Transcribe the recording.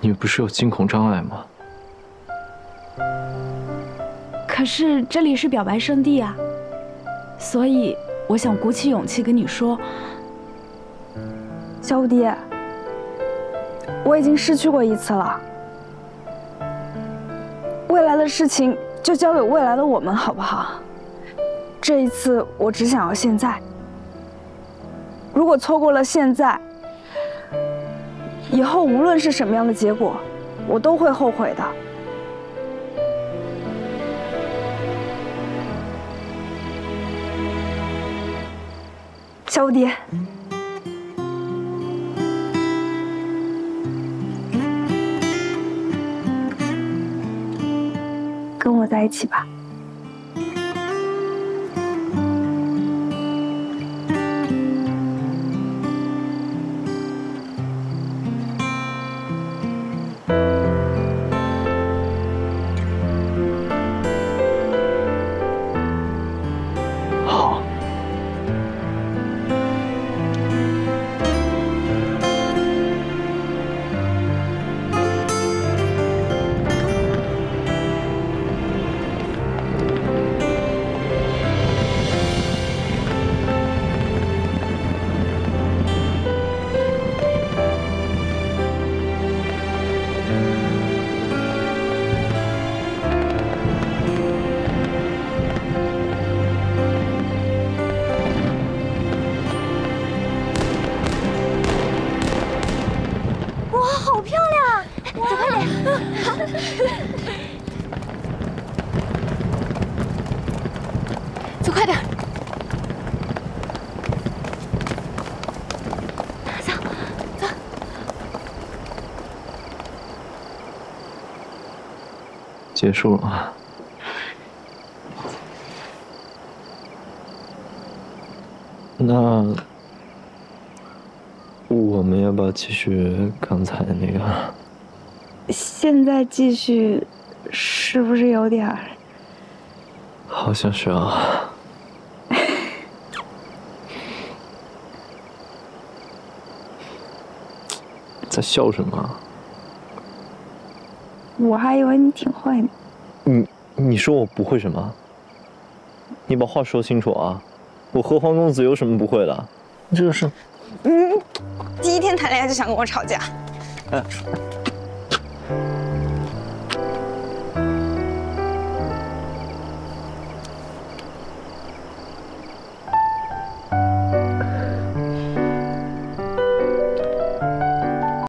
你不是有惊恐障碍吗？可是这里是表白圣地啊，所以我想鼓起勇气跟你说，小五弟，我已经失去过一次了，未来的事情就交给未来的我们好不好？这一次我只想要现在，如果错过了现在，以后无论是什么样的结果，我都会后悔的。小五弟，跟我在一起吧。走快点，走快点。走，走。结束了啊。那我们要不要继续刚才那个？现在继续，是不是有点儿？好像是啊。在笑什么？我还以为你挺会呢。你你说我不会什么？你把话说清楚啊！我和黄公子有什么不会的？这是嗯，第一天谈恋爱就想跟我吵架。Música